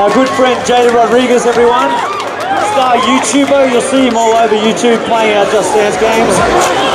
Our good friend Jayden Rodrigues, everyone. Star YouTuber, you'll see him all over YouTube playing our Just Dance games.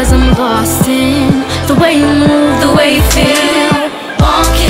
Cause I'm lost in the way you move, the way you feel. Won't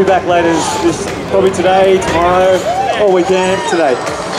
We'll be back later, this, probably today, tomorrow, or weekend, today.